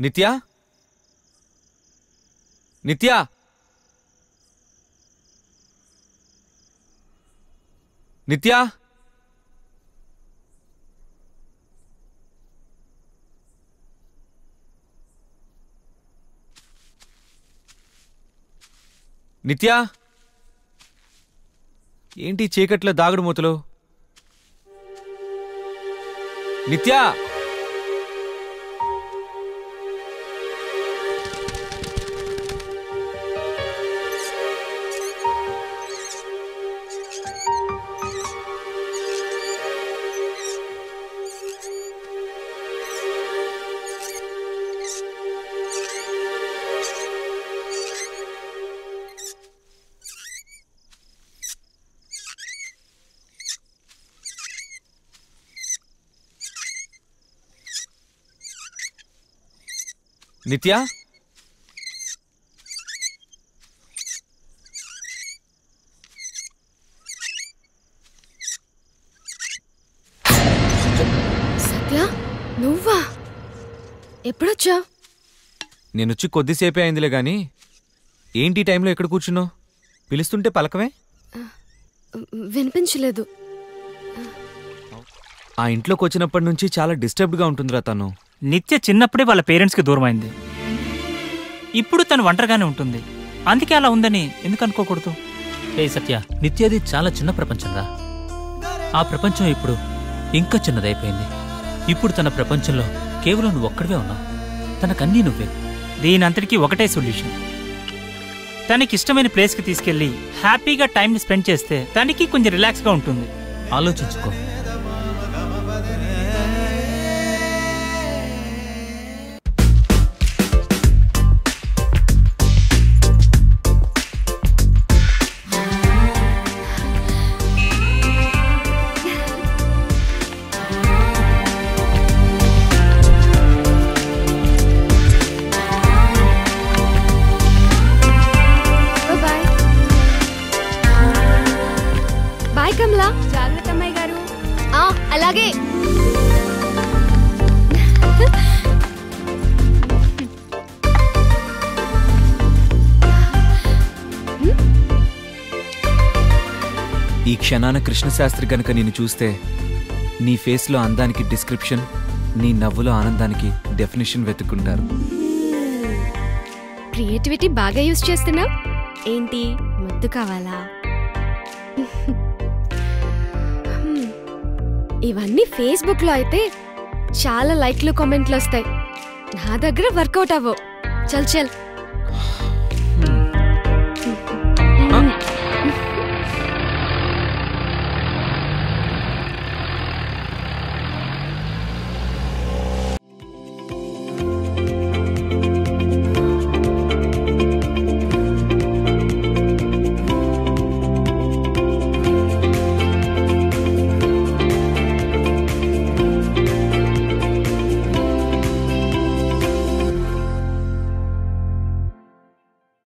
నిత్య? నిత్య? నిత్య? నిత్య? ఏంటి చీకట్లో దాగుడు మూతలు? నిత్య? నిత్య? సత్య నువ్వా? ఎప్పుడొచ్చా నేనొచ్చి కొద్దిసేపే అయిందిలే గాని. ఏంటి టైంలో ఎక్కడ కూర్చున్నావు? పిలుస్తుంటే పలకమే వినిపించలేదు. ఆ ఇంట్లోకి వచ్చినప్పటి నుంచి చాలా డిస్టర్బ్డ్గా ఉంటుందిరా తను. నిత్య చిన్నప్పుడే వాళ్ళ పేరెంట్స్కి దూరమైంది. ఇప్పుడు తను ఒంటరిగానే ఉంటుంది. అందుకే అలా ఉందని ఎందుకు అనుకోకూడదు? ఏ సత్య నిత్యది చాలా చిన్న ప్రపంచంరా ఆ ప్రపంచం ఇప్పుడు ఇంకా చిన్నదైపోయింది. ఇప్పుడు తన ప్రపంచంలో కేవలం నువ్వు ఒక్కడివే ఉన్నావు. తనకన్నీ నువ్వే. దీని అంతటికీ ఒకటే సొల్యూషన్. తనకి ఇష్టమైన ప్లేస్కి తీసుకెళ్ళి హ్యాపీగా టైంని స్పెండ్ చేస్తే తనకి కొంచెం రిలాక్స్గా ఉంటుంది. ఆలోచించుకో. జాగ్రత్త అమ్మాయి గారు. ఆ, అలాగే. ఈ క్షణాన కృష్ణశాస్త్రి గనక నిన్ను చూస్తే నీ ఫేస్లో అందానికి డిస్క్రిప్షన్ నీ నవ్వులో ఆనందానికి డెఫినేషన్ వెతుక్కుంటారు. క్రియేటివిటీ బాగా యూజ్ చేస్తున్నావు? ఏంటి? ముద్దు కావాలా. ఇవన్నీ ఫేస్బుక్లో అయితే చాలా లైక్లు కామెంట్లు వస్తాయి. నా దగ్గర వర్కౌట్ అవ్వవు. చల్ చల్.